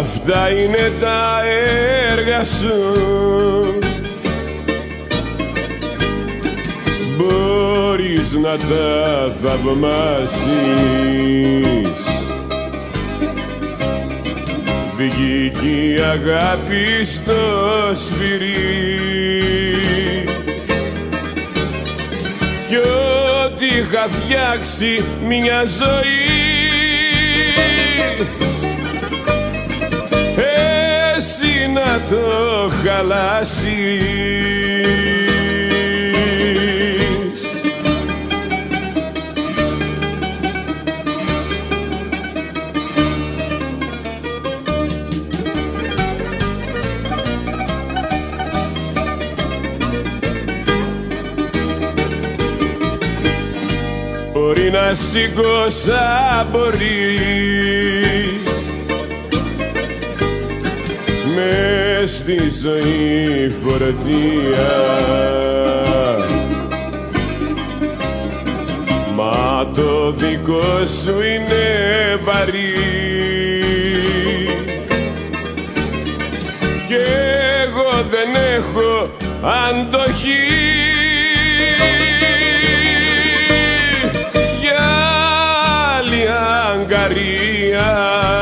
Αυτά είναι τα έργα σου. Μπορείς να τα θαυμάσεις. Βγήκε η αγάπη στο σφυρί. Κι ό,τι είχα φτιάξει μια ζωή εσύ να το χαλάσεις. Μπορεί να σηκώσα μπορεί μες στη ζωή φορτία Μα το δικό σου είναι βαρύ. Και εγώ δεν έχω αντοχή. Για άλλη αγκαρία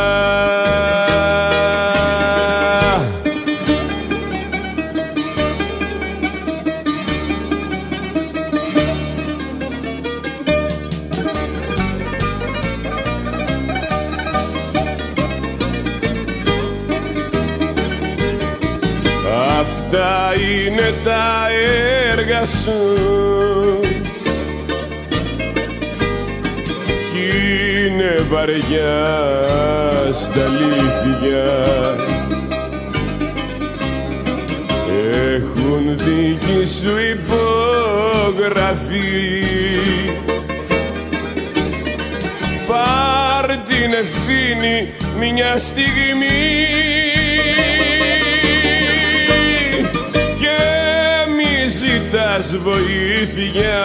Αυτά είναι τα έργα σου. Κι είναι βαριά στα αλήθεια. Έχουν δική σου υπογραφή. Πάρ την ευθύνη μια στιγμή ζητάς βοήθεια.